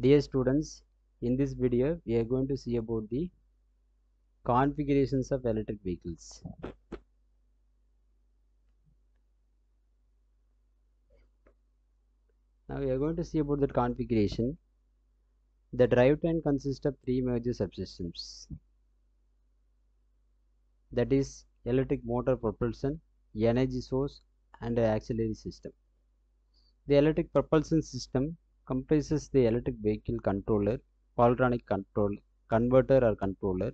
Dear students, in this video we are going to see about the configurations of electric vehicles. Now we are going to see about the configuration. The drivetrain consists of three major subsystems. That is electric motor propulsion, energy source and the auxiliary system. The electric propulsion system comprises the electric vehicle controller, Powertronic control, converter or controller,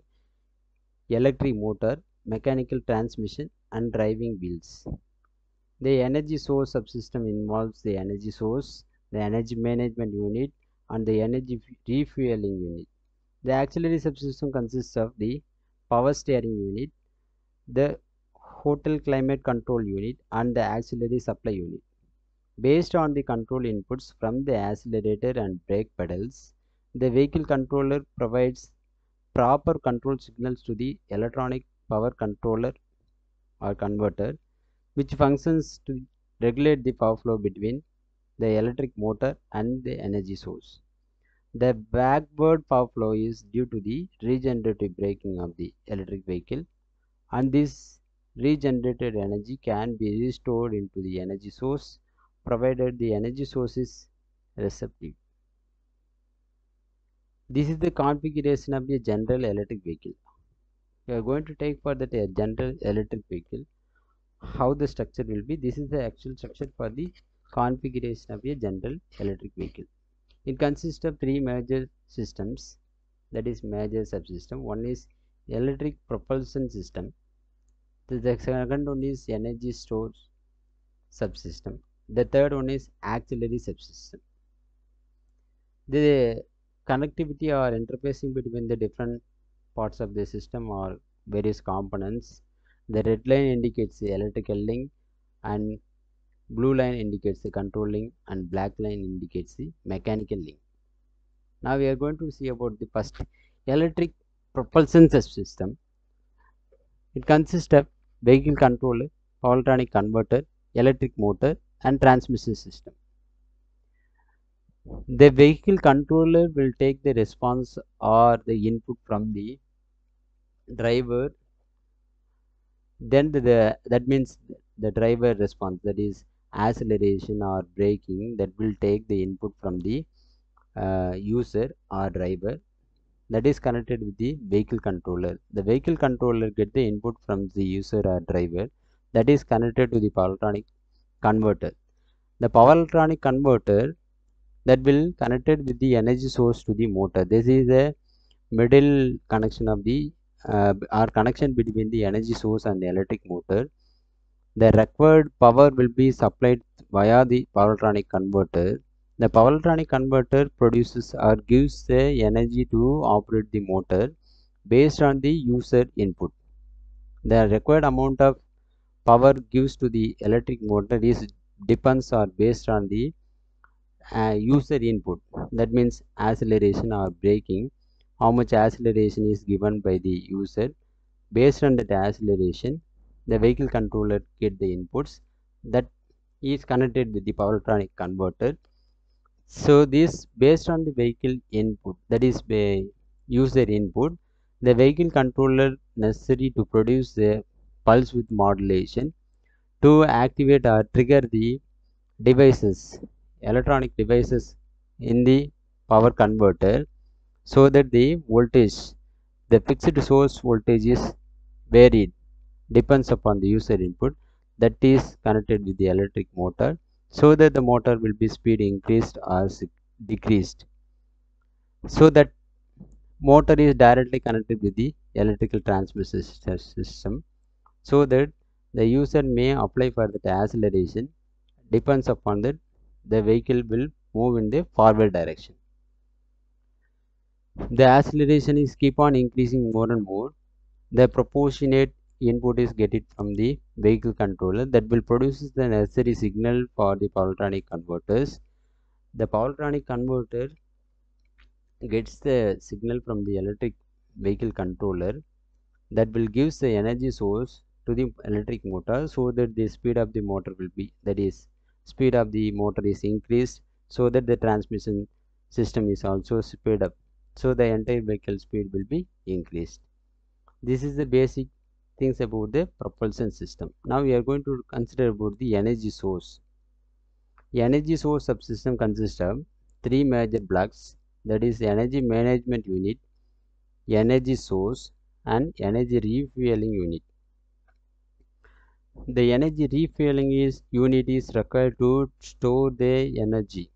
electric motor, mechanical transmission and driving wheels. The energy source subsystem involves the energy source, the energy management unit and the energy refueling unit. The auxiliary subsystem consists of the power steering unit, the hotel climate control unit and the auxiliary supply unit. Based on the control inputs from the accelerator and brake pedals, the vehicle controller provides proper control signals to the electronic power controller or converter which functions to regulate the power flow between the electric motor and the energy source. The backward power flow is due to the regenerative braking of the electric vehicle and this regenerated energy can be restored into the energy source provided the energy source is receptive. This is the configuration of the general electric vehicle. We are going to take for that a general electric vehicle how the structure will be. This is the actual structure for the configuration of a general electric vehicle. It consists of three major systems that is major subsystem. One is electric propulsion system. The second one is energy storage subsystem. The third one is auxiliary subsystem. The connectivity or interfacing between the different parts of the system or various components. The red line indicates the electrical link and blue line indicates the control link and black line indicates the mechanical link. Now we are going to see about the first electric propulsion subsystem. It consists of vehicle controller, electronic converter, electric motor and transmission system. The vehicle controller will take the response or the input from the driver. Then the, the, that means the driver response that is acceleration or braking that will take the input from the uh, user or driver. That is connected with the vehicle controller. The vehicle controller get the input from the user or driver. That is connected to the power electronic converter. The power electronic converter that will connected with the energy source to the motor. This is a middle connection of the uh, or connection between the energy source and the electric motor. The required power will be supplied via the power electronic converter. The power electronic converter produces or gives the energy to operate the motor based on the user input. The required amount of power gives to the electric motor is depends or based on the uh, user input. That means acceleration or braking. How much acceleration is given by the user? Based on that acceleration the vehicle controller get the inputs that is connected with the power electronic converter. So this based on the vehicle input that is by user input the vehicle controller necessary to produce the pulse width modulation to activate or trigger the devices electronic devices in the power converter so that the voltage the fixed source voltage is varied depends upon the user input that is connected with the electric motor so that the motor will be speed increased or decreased. So that motor is directly connected with the electrical transmission system so that the user may apply for the acceleration. Depends upon that the vehicle will move in the forward direction. The acceleration is keep on increasing more and more. The proportionate input is get it from the vehicle controller that will produce the necessary signal for the powertronic converters. The powertronic converter gets the signal from the electric vehicle controller that will gives the energy source to the electric motor so that the speed of the motor will be that is speed of the motor is increased so that the transmission system is also sped up. So the entire vehicle speed will be increased. This is the basic things about the propulsion system. Now we are going to consider about the energy source. Energy source subsystem consists of three major blocks that is energy management unit energy source and energy refueling unit the energy refueling is unit is required to store the energy.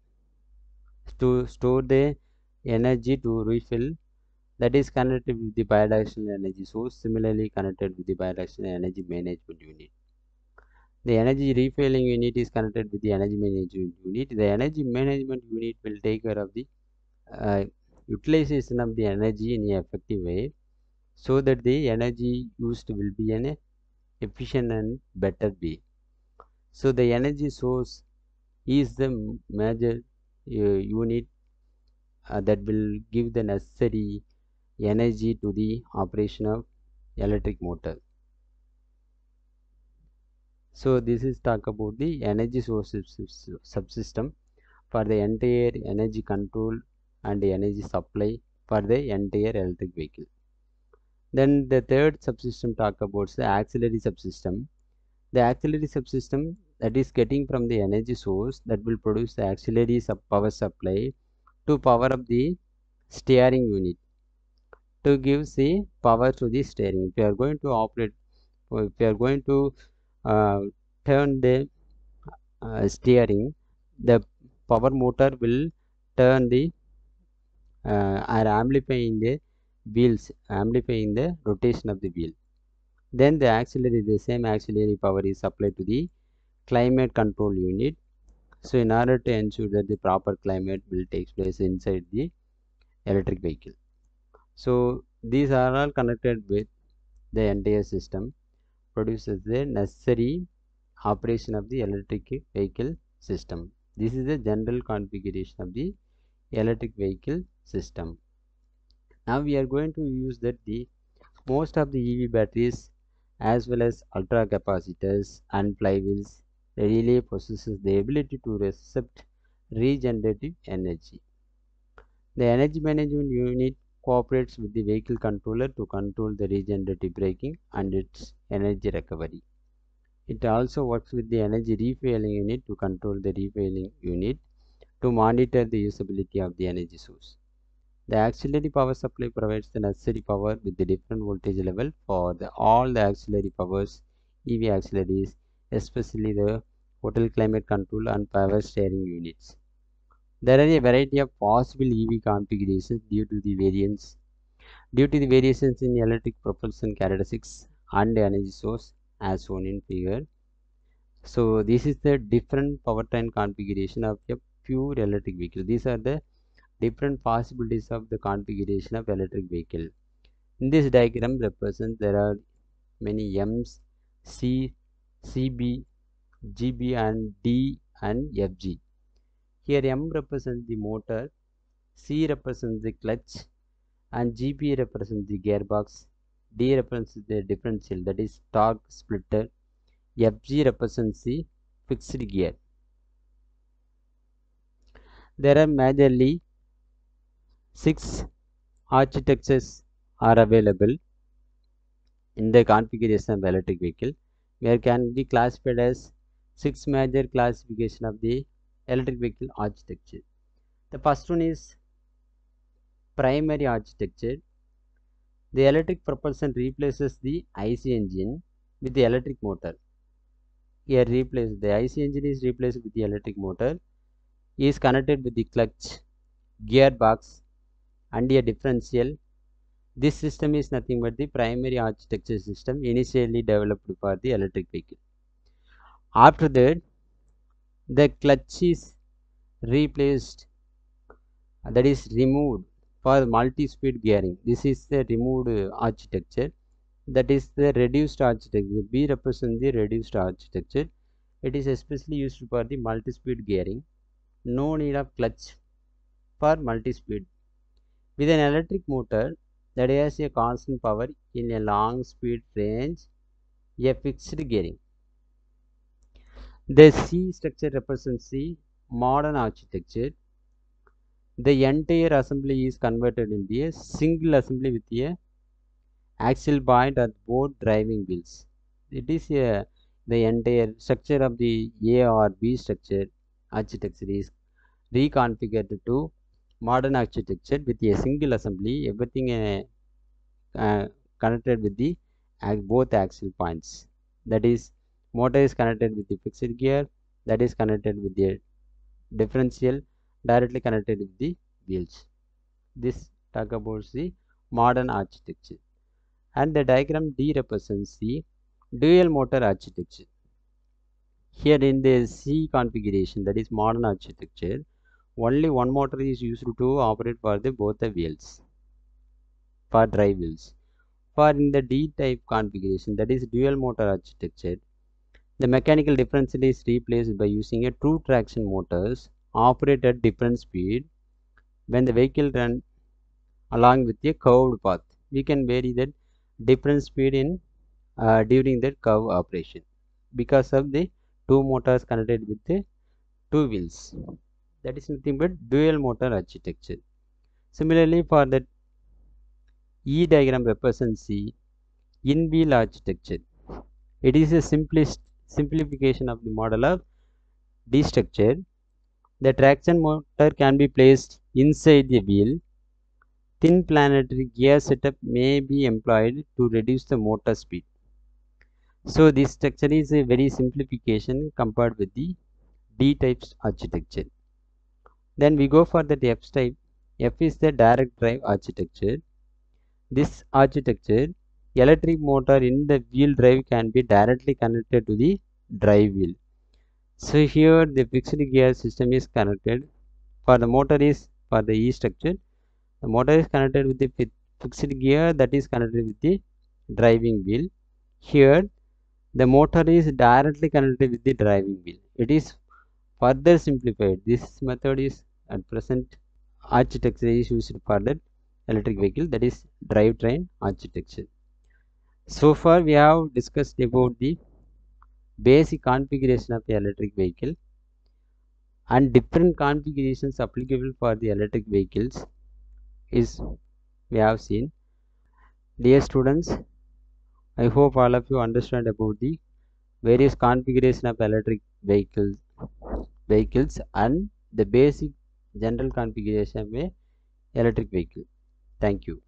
To store the energy to refill that is connected with the bidirectional energy. Source similarly connected with the bidirectional energy management unit. The energy refueling unit is connected with the energy management unit. The energy management unit will take care of the uh, utilization of the energy in an effective way so that the energy used will be an efficient and better way. So the energy source is the major uh, unit uh, that will give the necessary energy to the operation of electric motor. So this is talk about the energy source subsystem for the entire energy control and energy supply for the entire electric vehicle then the third subsystem talk about the auxiliary subsystem. The auxiliary subsystem that is getting from the energy source that will produce the auxiliary sub power supply to power up the steering unit. To give the power to the steering. If you are going to operate if you are going to uh, turn the uh, steering the power motor will turn the uh, are amplifying the wheels amplifying the rotation of the wheel. Then the auxiliary the same auxiliary power is supplied to the climate control unit. So in order to ensure that the proper climate will take place inside the electric vehicle. So these are all connected with the entire system produces the necessary operation of the electric vehicle system. This is the general configuration of the electric vehicle system now we are going to use that the most of the ev batteries as well as ultra capacitors and flywheels relay possesses the ability to accept regenerative energy the energy management unit cooperates with the vehicle controller to control the regenerative braking and its energy recovery. It also works with the energy refueling unit to control the refueling unit to monitor the usability of the energy source. The auxiliary power supply provides the necessary power with the different voltage level for the, all the auxiliary powers, EV auxiliaries, especially the hotel climate control and power steering units. There are a variety of possible EV configurations due to the variance due to the variations in electric propulsion characteristics and energy source as shown in figure. So this is the different powertrain configuration of a pure electric vehicle. These are the different possibilities of the configuration of electric vehicle. In this diagram represent there are many M's, C, CB, GB and D and FG. Here M represents the motor, C represents the clutch and GB represents the gearbox, D represents the differential that is torque splitter, FG represents the fixed gear. There are majorly six architectures are available in the configuration of electric vehicle where can be classified as six major classification of the electric vehicle architecture. The first one is primary architecture. The electric propulsion replaces the IC engine with the electric motor. Here replace the IC engine is replaced with the electric motor is connected with the clutch, gearbox and a differential. This system is nothing but the primary architecture system initially developed for the electric vehicle. After that, the clutch is replaced that is removed for multi-speed gearing. This is the removed architecture. That is the reduced architecture. B represents the reduced architecture. It is especially used for the multi-speed gearing. No need of clutch for multi-speed with an electric motor that has a constant power in a long speed range a fixed gearing the C structure represents the modern architecture. the entire assembly is converted into a single assembly with a axle point at both driving wheels it is a the entire structure of the a or b structure architecture is reconfigured to modern architecture with a single assembly everything uh, uh, connected with the both axle points. That is motor is connected with the fixed gear that is connected with the differential directly connected with the wheels. This talk about the modern architecture. And the diagram d represents the dual motor architecture. Here in the c configuration that is modern architecture only one motor is used to operate for the both the wheels for drive wheels. For in the d type configuration that is dual motor architecture the mechanical differential is replaced by using a true traction motors operate at different speed when the vehicle run along with a curved path. We can vary that different speed in uh, during that curve operation because of the two motors connected with the two wheels that is nothing but dual motor architecture. Similarly for that e diagram represents the in wheel architecture. It is a simplest simplification of the model of d structure. The traction motor can be placed inside the wheel. Thin planetary gear setup may be employed to reduce the motor speed. So this structure is a very simplification compared with the d type architecture then we go for the f type. F is the direct drive architecture. This architecture electric motor in the wheel drive can be directly connected to the drive wheel. So here the fixed gear system is connected. For the motor is for the e structure the motor is connected with the fixed gear that is connected with the driving wheel. Here the motor is directly connected with the driving wheel. It is further simplified. This method is at present architecture is used for that electric vehicle that is drivetrain architecture. So far we have discussed about the basic configuration of the electric vehicle and different configurations applicable for the electric vehicles is we have seen. Dear students i hope all of you understand about the various configuration of electric vehicles vehicles and the basic general configuration में electric vehicle thank you